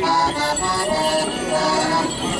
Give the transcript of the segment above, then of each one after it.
¡Vamos, vamos, vamos!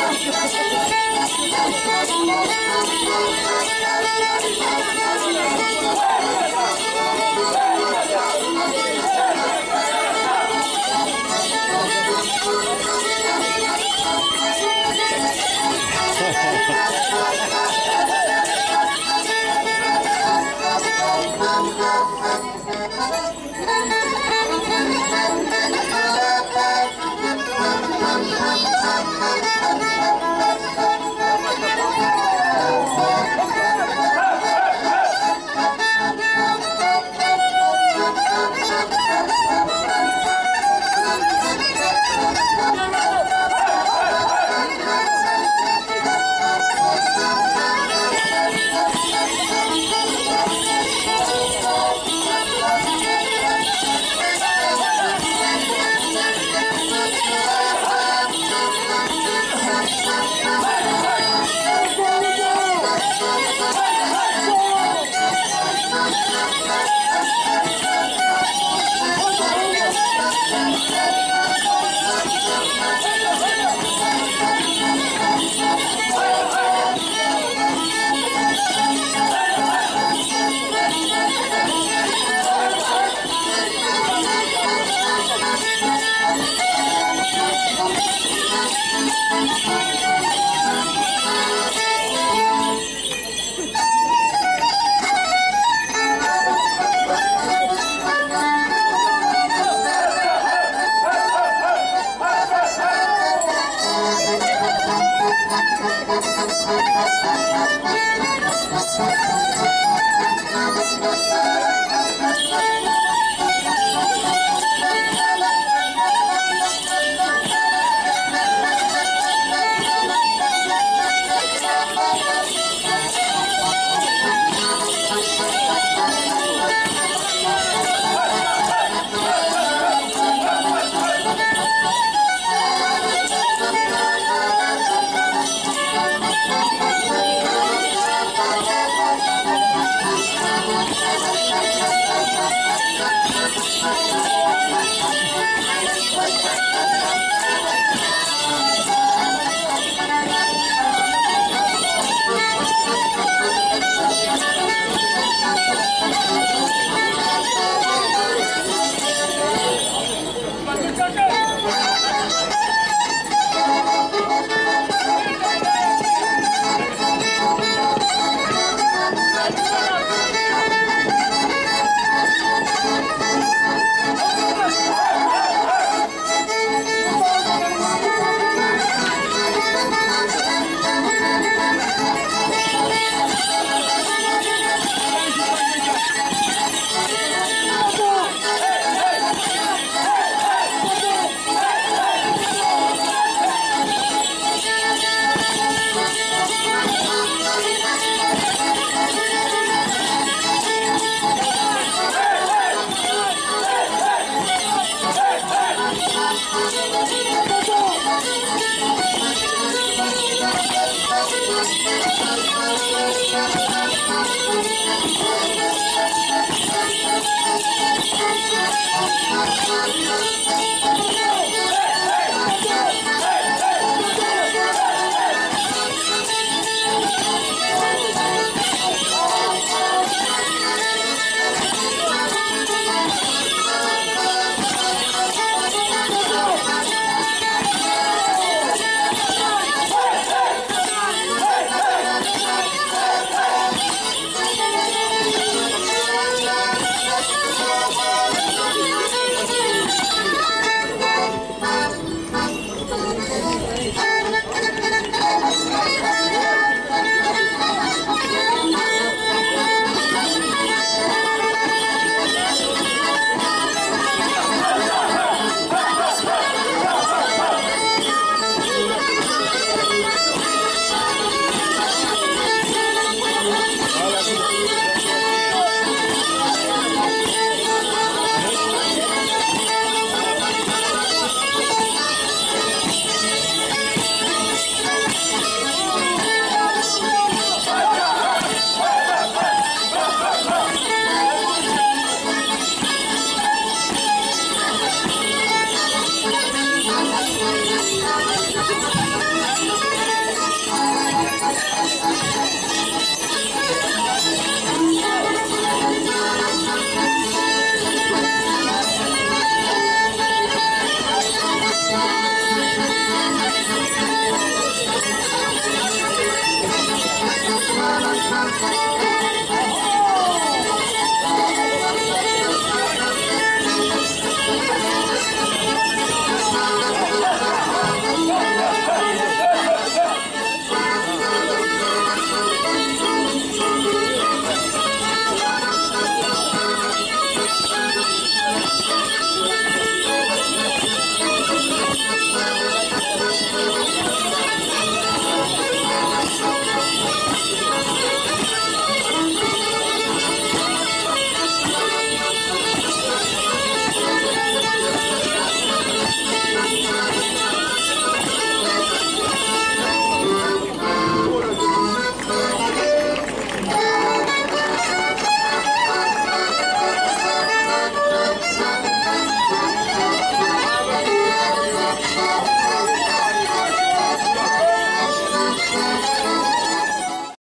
Woo!